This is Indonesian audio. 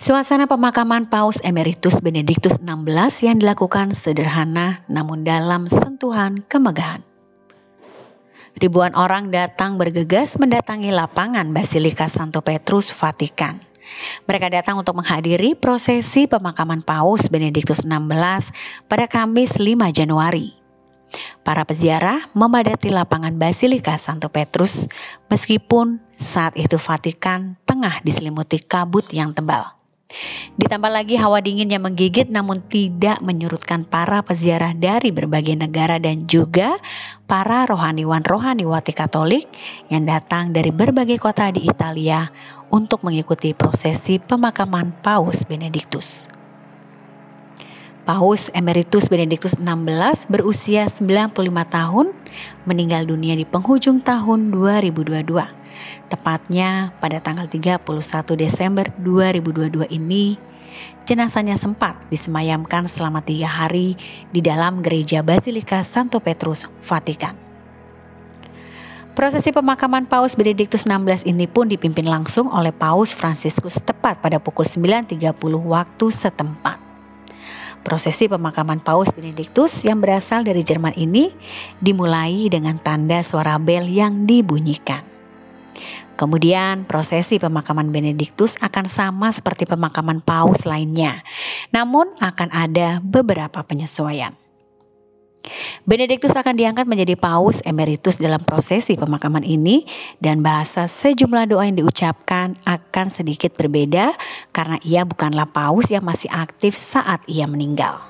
Suasana pemakaman Paus Emeritus Benediktus XVI yang dilakukan sederhana namun dalam sentuhan kemegahan. Ribuan orang datang bergegas mendatangi lapangan Basilika Santo Petrus, Vatikan. Mereka datang untuk menghadiri prosesi pemakaman Paus Benediktus XVI pada Kamis 5 Januari. Para peziarah memadati lapangan Basilika Santo Petrus meskipun saat itu Vatikan tengah diselimuti kabut yang tebal. Ditambah lagi hawa dingin yang menggigit namun tidak menyurutkan para peziarah dari berbagai negara dan juga para rohaniwan rohaniwati Katolik yang datang dari berbagai kota di Italia untuk mengikuti prosesi pemakaman Paus Benediktus. Paus Emeritus Benediktus XVI berusia 95 tahun meninggal dunia di penghujung tahun 2022 Tepatnya pada tanggal 31 Desember 2022 ini, jenazahnya sempat disemayamkan selama tiga hari di dalam gereja Basilika Santo Petrus, Vatikan. Prosesi pemakaman Paus Benediktus XVI ini pun dipimpin langsung oleh Paus Fransiskus tepat pada pukul 9.30 waktu setempat. Prosesi pemakaman Paus Benediktus yang berasal dari Jerman ini dimulai dengan tanda suara bel yang dibunyikan. Kemudian prosesi pemakaman Benediktus akan sama seperti pemakaman paus lainnya, namun akan ada beberapa penyesuaian. Benediktus akan diangkat menjadi paus emeritus dalam prosesi pemakaman ini dan bahasa sejumlah doa yang diucapkan akan sedikit berbeda karena ia bukanlah paus yang masih aktif saat ia meninggal.